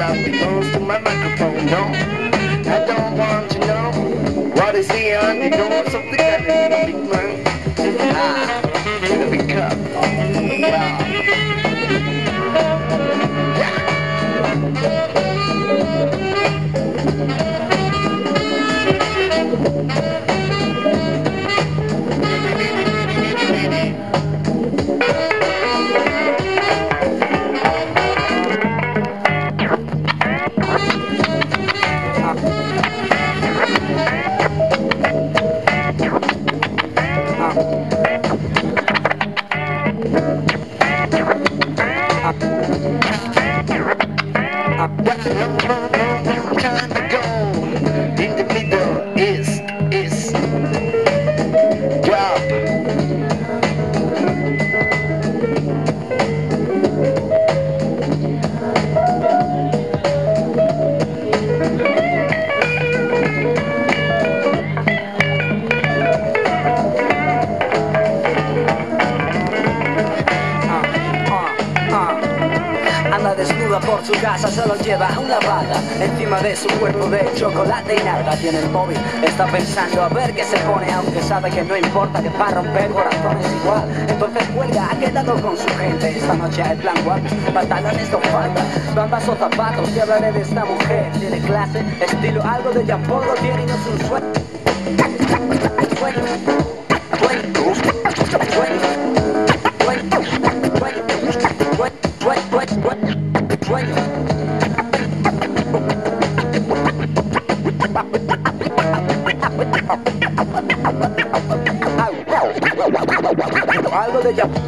stop goes to my microphone, no. I don't want to know what is the undergoing something that is a big man. Ah, in a big cup. Wow. Que no importa que para romper corazones igual. Entonces cuelga, ha quedado con su gente. Esta noche hay plan guapo, pantalones no falta Bambas o zapatos, te hablaré de esta mujer Tiene clase, estilo, algo de Jean tiene y no es un sueño. Algo de Japón, algo,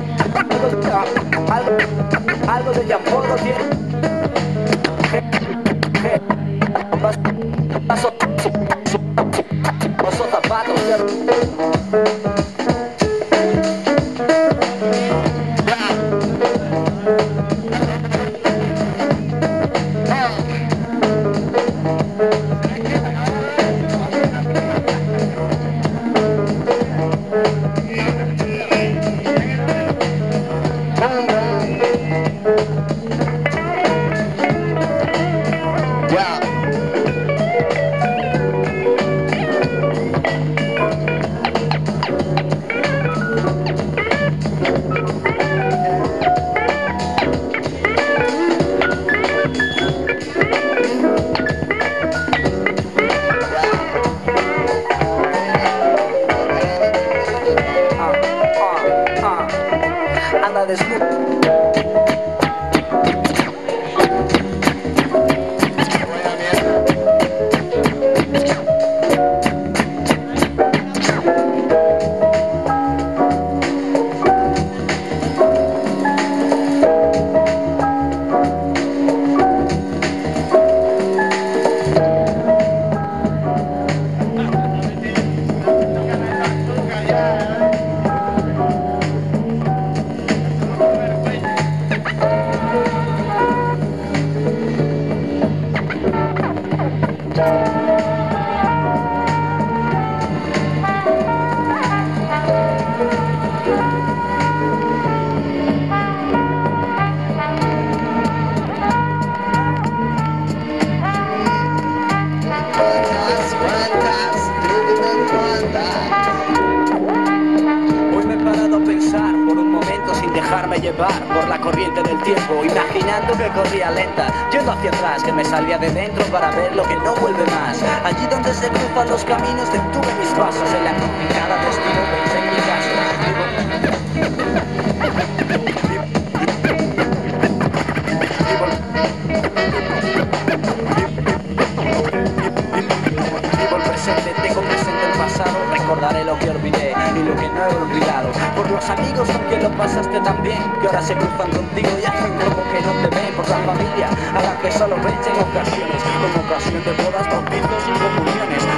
por la corriente del tiempo, imaginando que corría lenta, yendo hacia atrás, que me salía de dentro para ver lo que no vuelve más. Allí donde se cruzan los caminos, detuve mis pasos en la encrucijada destino, pensé en mi recordaré lo que olvidé y lo que no he. Los amigos con quien lo pasaste tan bien, que ahora se cruzan contigo y hacen como que no te ven. Por la familia a la que solo ves en ocasiones, como ocasión de bodas, bautizos y comuniones.